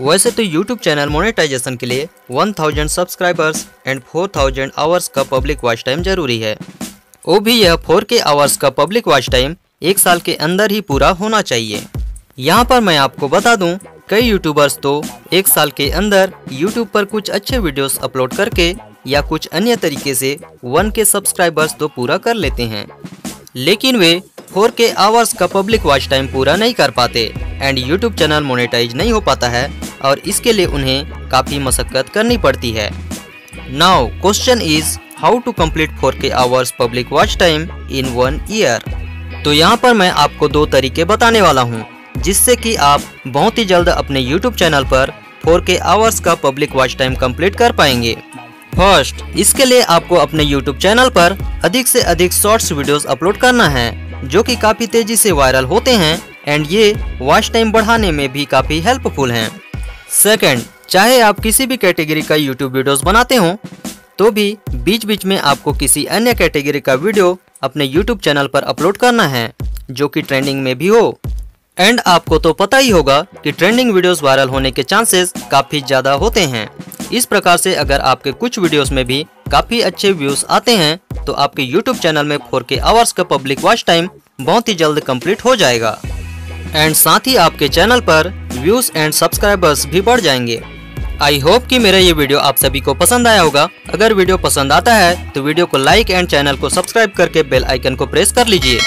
वैसे तो YouTube channel monetization के लिए 1000 सब्सक्राइबर्स एंड 4000 आवर्स का पब्लिक वॉच टाइम ज़रूरी है। वो भी यह 4K आवर्स का पब्लिक वॉच टाइम एक साल के अंदर ही पूरा होना चाहिए। यहाँ पर मैं आपको बता दूँ, कई यूट्यूबर्स तो एक साल के अंदर यूट्यूब पर कुछ अच्छे वीडियोस अपलोड करके या कुछ अन्य तरीके से वन के सब्सक्राइबर्स तो पूरा कर लेते हैं। लेकिन वे फोर के आवर्स का पब्लिक वॉच टाइम पूरा नहीं कर पाते। एंड यूट्यूब चैनल मोनेटाइज नहीं हो पाता है और इसके लिए उन्हें काफ़ी मशक्क़त करनी पड़ती है। Now question is how to complete four K hours public watch time in one year तो यहाँ पर मैं आपको दो तरीके बताने वाला हूँ, जिससे कि आप बहुत ही जल्द अपने यूट्यूब चैनल पर फोर के आवर्स का पब्लिक वॉच टाइम कंप्लीट कर पाएँगे। फ़र्स्ट इसके लिए आपको अपने यूट्यूब चैनल पर अधिक से अधिक शॉर्ट्स वीडियोस अपलोड करना है, जो कि काफ़ी तेज़ी से वायरल होते हैं एंड ये वॉच टाइम बढ़ाने में भी काफ़ी हेल्पफुल हैं। सेकंड चाहे आप किसी भी कैटेगरी का यूट्यूब वीडियोस बनाते हो तो भी बीच बीच में आपको किसी अन्य कैटेगरी का वीडियो अपने यूट्यूब चैनल पर अपलोड करना है, जो कि ट्रेंडिंग में भी हो। एंड आपको तो पता ही होगा कि ट्रेंडिंग वीडियोस वायरल होने के चांसेस काफ़ी ज़्यादा होते हैं। इस प्रकार से अगर आपके कुछ वीडियोस में भी काफ़ी अच्छे व्यूज़ आते हैं तो आपके यूट्यूब चैनल में फोर के आवर्स का पब्लिक वॉच टाइम बहुत ही जल्द कंप्लीट हो जाएगा। एंड साथ ही आपके चैनल पर व्यूज़ एंड सब्सक्राइबर्स भी बढ़ जाएँगे। आई होप कि मेरा ये वीडियो आप सभी को पसंद आया होगा। अगर वीडियो पसंद आता है तो वीडियो को लाइक एंड चैनल को सब्सक्राइब करके बेल आइकन को प्रेस कर लीजिए।